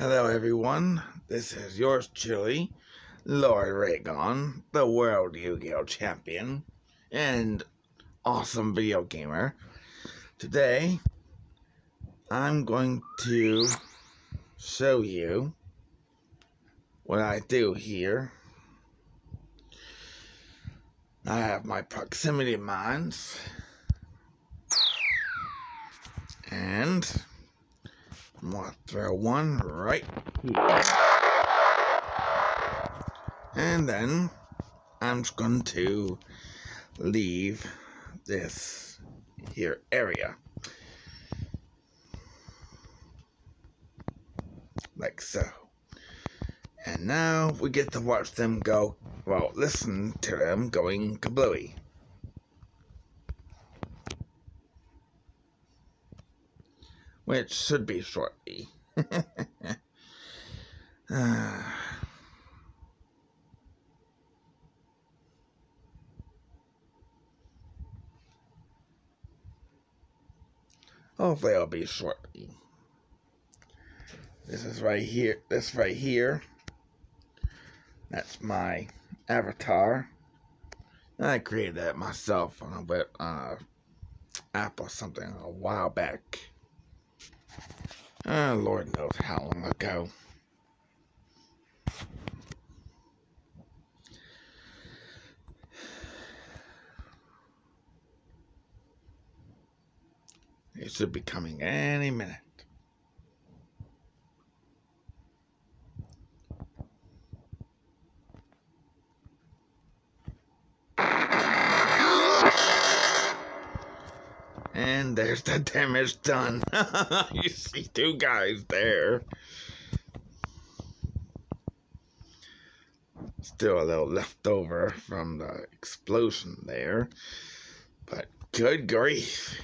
Hello, everyone. This is yours truly, Lord Raygon, the World Yu-Gi-Oh! Champion and awesome video gamer. Today, I'm going to show you what I do here. I have my proximity mines and I'm gonna throw one right here. And then I'm just going to leave this here area. Like so. And now we get to watch them go, well, listen to them going kablooey. Which should be shortly. hopefully it'll be shortly. This is right here. This right here. That's my avatar. I created that myself on a web uh, app or something a while back. Uh, Lord knows how long ago. It should be coming any minute. And there's the damage done. you see two guys there. Still a little left over from the explosion there. But good grief.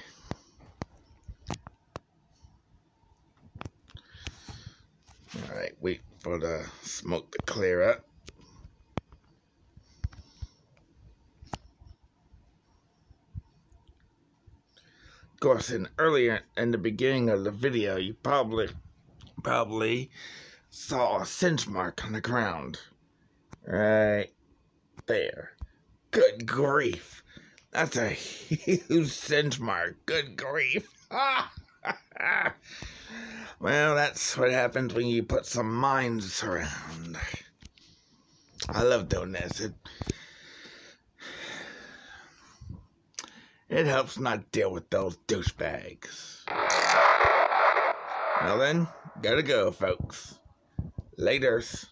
Alright, wait for the smoke to clear up. Course, in earlier in the beginning of the video, you probably probably saw a singe mark on the ground. Right there. Good grief. That's a huge singe mark. Good grief. well, that's what happens when you put some mines around. I love doing this. It, It helps not deal with those douchebags. Well then, gotta go, folks. Laters.